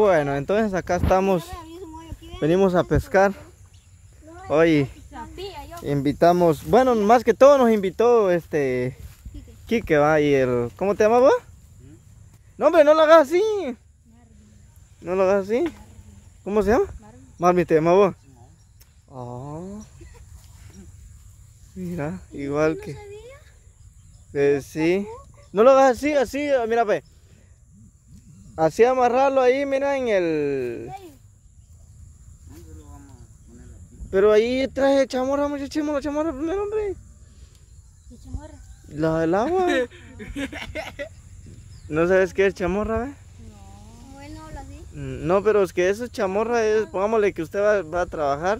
Bueno, entonces acá estamos, venimos a pescar. Hoy invitamos, bueno, más que todo nos invitó este Quique, va, ¿cómo te llamaba? No, hombre, no lo hagas así. No lo hagas así. ¿Cómo se llama? Marmi, ¿te llamaba? Oh. Mira, igual que... que sí. No lo hagas así, así, mira, ve. Así amarrarlo ahí, mira, en el... Pero ahí traje chamorra, muchachos, la chamorra primero, hombre. ¿Qué chamorra? La del agua. ¿No sabes qué es chamorra, ve? No. Bueno, habla así. Mm, No, pero es que eso es chamorra, es, pongámosle que usted va, va a trabajar,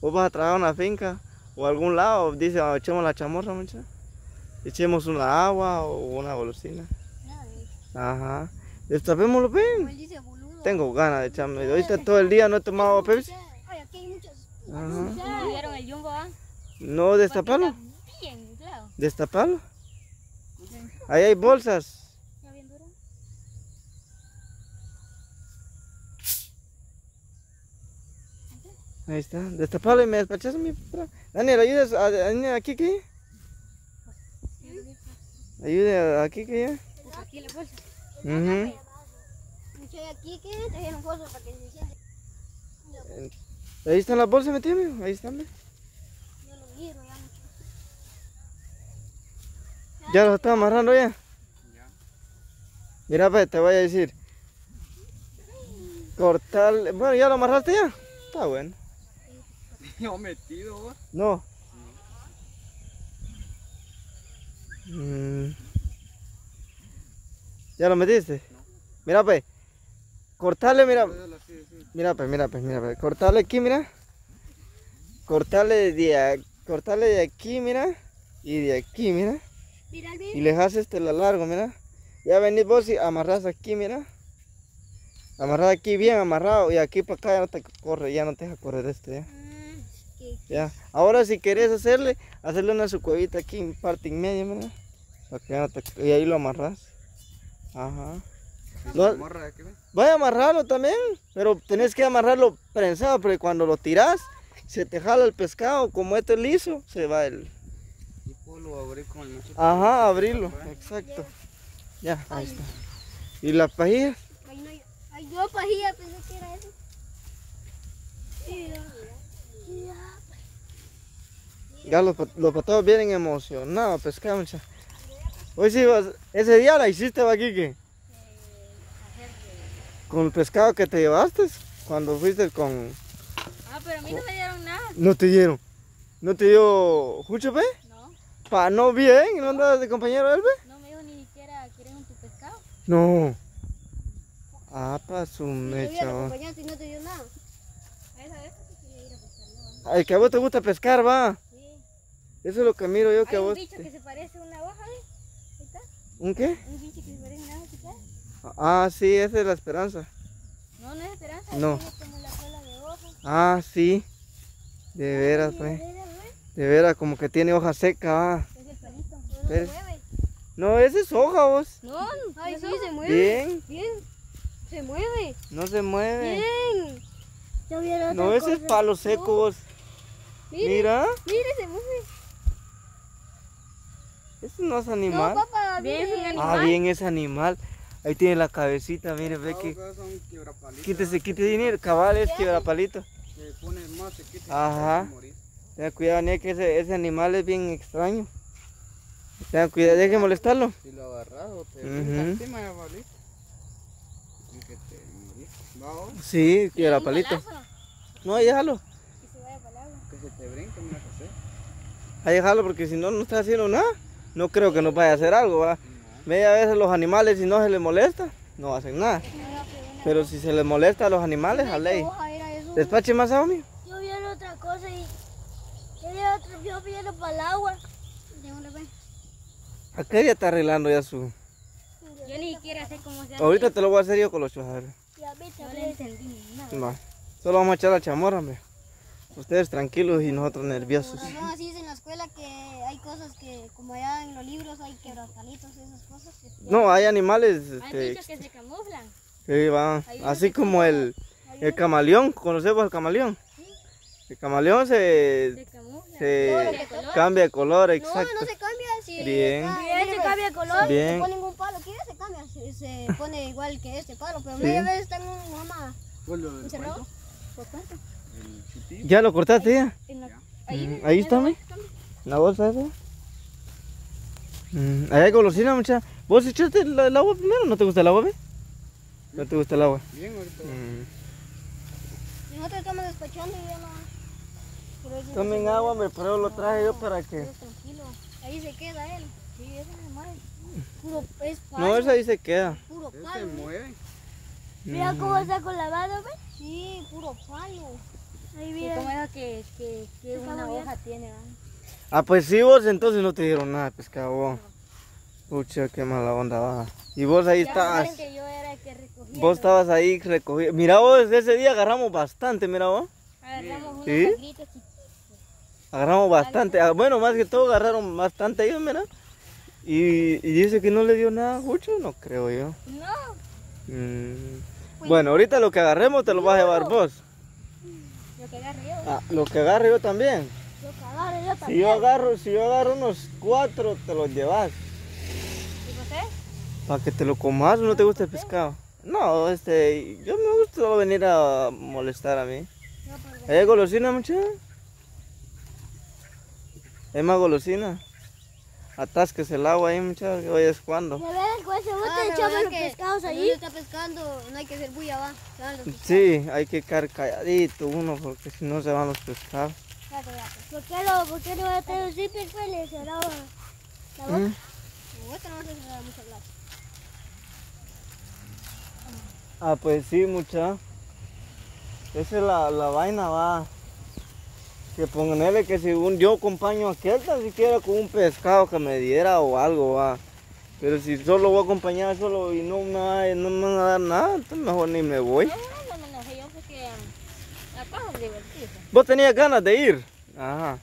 o va a trabajar en una finca, o a algún lado, dice, "Ah, echemos la chamorra, muchacho. Echemos una agua o una golosina. Ajá. Destapémoslo, ven. Tengo ganas de echarme. Ahorita todo el día no he tomado Pepsi. Ay, aquí hay muchos. Ajá. Ya. ¿Me dieron el jumbo, ah? No, inflado. Destapalo. Ahí hay bolsas. ¿Ya bien duro? Ahí está. Destapalo y me despachas mi. Daniel, ayudas a Daniel aquí que. Ayude aquí que ya. Pues aquí la bolsa. Aquí que trajeron para que se siente. Ahí están las bolsas metidas, amigo. Ahí están. Yo lo miro ya mucho. Ya lo está amarrando ya. Mira, pues, te voy a decir. Cortar. Bueno, ya lo amarraste ya. Está bueno. Yo metido. No. Mm. ¿Ya lo metiste? Mira, pues. Cortarle, mira. Mira, pues, mira, pues, mira, pues. Cortarle aquí, mira. Cortarle de, de aquí, mira. Y de aquí, mira. Y le dejas este la largo, mira. Ya venís vos y amarras aquí, mira. Amarras aquí bien amarrado. Y aquí para acá ya no te corre, ya no te deja correr este, ya. Ya. Ahora si querés hacerle, hacerle una su cuevita aquí en parte en medio, mira. Para que ya no te- Y ahí lo amarras. Ajá. Lo-. Vaya a amarrarlo también, pero tenés que amarrarlo prensado, porque cuando lo tiras, se te jala el pescado, como este es liso, se va el... Y puedo lo abrir con el machete. Ajá, abrirlo, exacto. Ya, ahí está. ¿Y las pajillas? Ay, yo pajilla pensé que era eso. Ya los, los patados vienen emocionados mucha. Hoy sí, vas- ese día la hiciste, Baquique. Con el pescado que te llevaste, cuando fuiste con... Ah, pero a mí no me dieron nada. No te dieron. ¿No te dio Jucho? No, Pa, no bien, ¿no andabas de compañero él, pe? no me dijo ni siquiera quieren un tu pescado. No. Ah, pa su mecha. si no te dio nada. A esa vez sí quería ir a pescar, ¿no? Ay, que a vos te gusta pescar, va. Sí. Eso es lo que miro yo que Hay a un vos... bicho te- que se parece a una hoja, ¿eh? Ahí está. ¿Un qué? Un bicho que se parece a una hoja, ¿sí sabes? Ah, sí, esa es la esperanza. No, no es esperanza. No. Tiene como la cola de hoja. Ah, sí. De veras, pues. de veras, ¿ves? De veras, como que tiene hoja seca, va. Es el palito. No, no se mueve. No, ese es hoja, vos. No, ay, sí, se mueve. Bien, Bien. Se mueve. no se mueve. Bien. Ya vieron No, otra ese es palo seco, No, vos. Mire, Mira, mire, se mueve. ese no es No, animal. papá, bien, es un Ah, animal. bien, es animal. Ahí tiene la cabecita, mire, ve que... Quítese, quítese dinero, cabal es quebrapalito. Se pone más, se quita y Ajá. se morir. Tenga cuidado, ni que ese, ese animal es bien extraño. Tenga cuidado, deje de molestarlo. Si lo agarras o te brinca encima ya valiste. Y que te morís. Va, vos, Sí, balazo, No, ahí déjalo. Que se vaya para el agua. que se te brinca, mira que sé. Ahí déjalo porque si no, no está haciendo nada. No creo que nos vaya a hacer algo, va. Media vez los animales, si no se les molesta, no hacen nada. Pero si se les molesta a los animales, a ley. Despache más agua, mío. Yo vi otra cosa y yo vi agua. Ver. Acá ya está arreglando ya su... Yo ni siquiera sé cómo se hace. Ahorita te lo voy a hacer yo con los vi, no le entendí nada. Va. Solo vamos a echar la chamorra, hombre. Ustedes tranquilos y nosotros nerviosos. Razón así es en la escuela que hay cosas que, como allá en los libros hay quebrapalitos y esas cosas. que- No, hay animales Hay este, bichos que se camuflan. Sí, va. Así como el, el camaleón, ¿conocemos al camaleón? El camaleón se, Se camufla. se cambia de color, No, exacto. no se cambia. Si Bien. está- Bien, se cambia de color. Bien. Se pone ningún palo. ¿Quiere? Se cambia. Se, se pone igual que este palo. Pero Sí. media vez está en un mamá ¿Cuál lo del encerrado. cuento? El chutillo. ¿Ya lo cortaste ya? En la- Mm, Ahí está, mi. La bolsa esa. Mm, Ahí hay golosina, mucha. ¿Vos echaste el, el agua primero? ¿No te gusta el agua, ve? ¿No te gusta el agua? Bien, ahorita. Mm. Nosotros estamos despachando y ya no. Tomen agua, hombre, pero lo traje yo para que... Tranquilo. Ahí se queda él. Sí, ese se mueve. Puro es palo. No, esa ahí se queda. Puro Ese se palo. mueve. Mira cómo está con la mano, ¿ves? Sí, puro palo. Ahí viene. como es que, que, que una bien. hoja tiene, ¿verdad? Ah, pues sí, vos entonces no te dieron nada, pescado. Pucha, qué mala onda va. Y vos ahí Ya estabas. saben que yo era el que recogía. Vos estabas ahí recogiendo. Mira vos, ese día agarramos bastante, mira vos. Agarramos unos ¿Sí? y Agarramos bastante. Ah, Bueno, más que todo agarraron bastante ellos, mira. Y, y dice que no le dio nada, Jucho, no creo yo. No, Mm. Bueno, ahorita lo que agarremos te lo vas a llevar vos. lo que agarré yo. Ah, lo que agarre yo también. Lo cagaron yo Si también. yo agarro, si yo agarro unos cuatro, te los llevas. ¿Y José? Para que te lo comas, ¿no te gusta el pescado? No, este, yo me gusta venir a molestar a mí. No, pero- ¿Hay golosina, mucha? ¿Hay más golosina? Atasques el agua ahí, mucha, que hoy es cuando. De veras, con ese bote Ah, echamos los que pescados allí. está pescando, no hay que hacer bulla, va. Se van los pescados. Sí, hay que quedar calladito uno, porque si no se van los pescados. Espérate, espérate. ¿Por qué no, va a tener un zipper, le cerraba la boca? Como esta no va a hacer mucho hablar. Ah, pues sí, mucha. Esa es la, la vaina, va. Que ponerle que si un, yo acompaño a aquel, tan siquiera con un pescado que me diera o algo, va. Pero si solo voy a acompañar solo y no me, va- no me van a dar nada, entonces mejor ni me voy. No, no yo porque es. ¿Vos tenías ganas de ir? Ajá.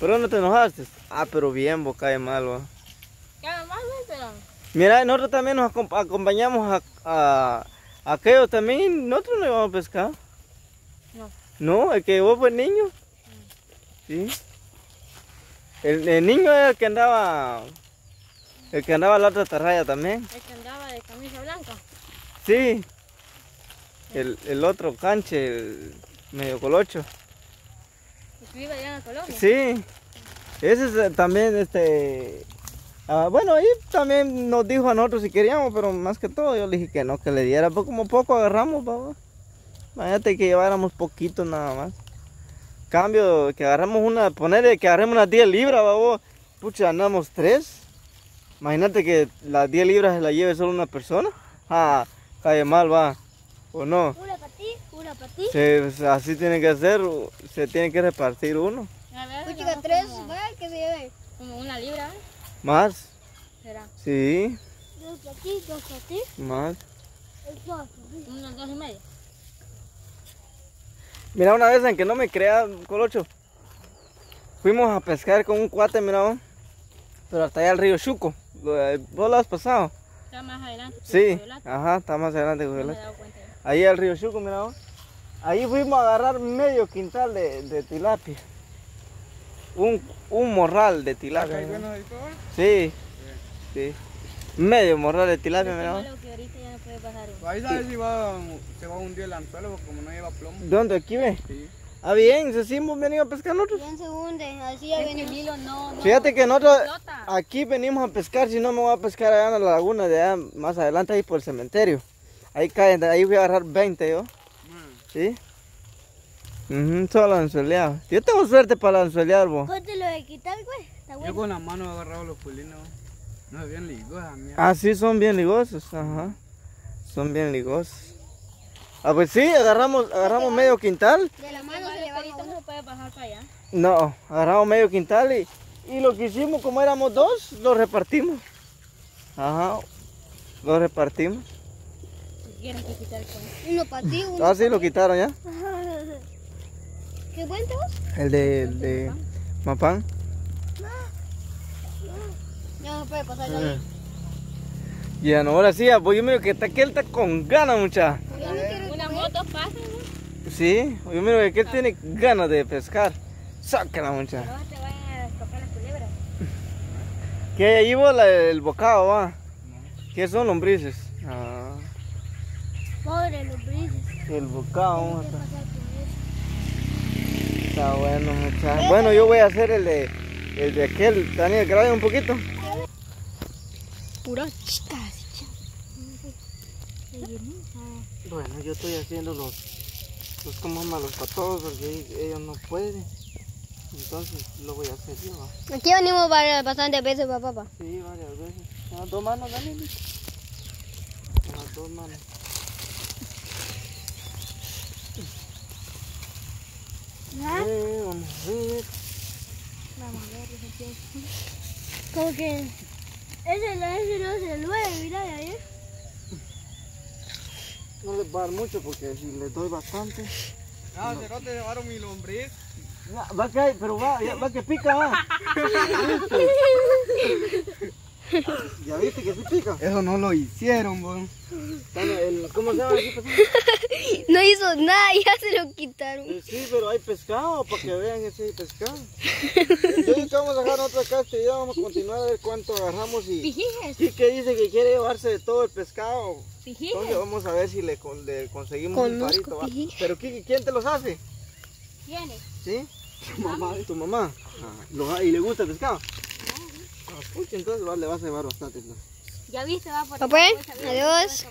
Pero no te enojaste. Ah, pero bien, vos cae mal, va. Más, ¿no? pero Mira, nosotros también nos acom- acompañamos a, a, a aquellos también. Nosotros no íbamos a pescar. no. No, el que vos fue el niño. Sí. El, el niño era el que andaba. El que andaba a la otra tarraya también. El que andaba de camisa blanca. Sí. El, el otro canche, el medio colocho. Vive allá en la colonia. Sí. Ese es eh, también este. ah, bueno, ahí también nos dijo a nosotros si queríamos, pero más que todo yo le dije que no, que le diera. Pues como poco agarramos, papá. Imagínate que lleváramos poquito nada más. Cambio, que agarramos una, ponerle que agarremos unas 10 libras, babo. Pucha, andamos tres. Imagínate que las 10 libras se las lleve solo una persona. Ah, cae mal, va. ¿O no? Una ti. Se- así tiene que hacer, se tiene que repartir uno. A ver, Pues llevamos chica, tres, Como, va, que se lleve. como una libra. Más, será. sí, Dos para ti, dos para ti. más. Unos dos y medio. Mira, una vez en que no me crea, Colocho, fuimos a pescar con un cuate, mira, vos, pero hasta allá al río Chuco. Eh, ¿Vos lo has pasado? Está más adelante. Sí, ajá, está más adelante. No me he dado cuenta. Ahí al río Chuco, mira, vos. Ahí fuimos a agarrar medio quintal de, de tilapia. Un, un morral de tilapia. ¿Hay buenos? Sí, sí. Medio morral de tilapia, mira. que ahorita ya no puede eso. Ahí sabes si va, se va a hundir el anzuelo porque como no lleva plomo. ¿Dónde? Aquí ve. Sí. Ah, bien, sí, sí, hemos venido a pescar nosotros. Bien se hunde, así ya que el venimos. hilo no, no. Fíjate que nosotros aquí venimos a pescar, si no me voy a pescar allá en la laguna de allá más adelante ahí por el cementerio. Ahí caen, ahí voy a agarrar 20 yo, ¿sí? Ujú, solo anzueleado. Yo tengo suerte para anzuelear, vos. Póntelo de quitar, güey. Está Yo con la mano he agarrado los pulinos. No es bien ligosa, mía. Ah, sí, son bien ligosos, ajá. Son bien ligosos. Ah, pues sí, agarramos, agarramos medio quintal. De la mano se le va no se puede bajar para allá. No, agarramos medio quintal y, y lo que hicimos, como éramos dos, lo repartimos. Ajá, lo repartimos. Quieres que quitar el. Uno para ti, uno. Ah, sí, lo quitaron ya. ¿Qué cuento vos? El de, el de Mapán. Ya no puede pasar ahí. Ya no, ahora sí, pues yo miro que está, que él está con ganas, mucha. Una moto pasa, ¿no? Sí, yo miro que él tiene ganas de pescar. Sácala, mucha. No te vayan a tocar las culebras. Que ahí llevo la- el bocado, va. ¿Qué son lombrices? Ah. El bocado. Está bueno, mucha. Bueno, yo voy a hacer el de, el de aquel. Daniel, grabe un poquito. Pura chica, Bueno, yo estoy haciendo los, los como se llama, los patodos porque ellos no pueden. Entonces lo voy a hacer yo. ¿va? Aquí venimos varias- bastantes veces, papá. papá. Sí, varias veces. Con las dos manos, Daniel. Con las dos manos. Eh, vamos a ver. Vamos a ver, Como que ese, ese no se mueve, mira de ayer. No les va a dar mucho porque si les doy bastante. Ah, cerote, llevaron mi lombriz. Ya, va que hay, pero va, ya- va que pica, va. ¿Ya viste que sí pica? Eso no lo hicieron, el- ¿Cómo se llama? pues? No hizo nada, ya se lo quitaron. Eh, Sí, pero hay pescado, para que vean hay pescado. Que vamos a dejar otra acá este video, vamos a continuar a ver cuánto agarramos y... Quique dice que quiere llevarse de todo el pescado. Entonces vamos a ver si le, con- le conseguimos Conozco un parito. ¿va? Pero Kiki, ¿quién te los hace? ¿Quiénes? ¿Sí? Tu mamá. ¿Tu mamá? Ah, ¿lo- ¿Y le gusta el pescado? Pucha, entonces va- le vas a llevar bastante. ¿no? Ya viste, va por Papá, pues, adiós.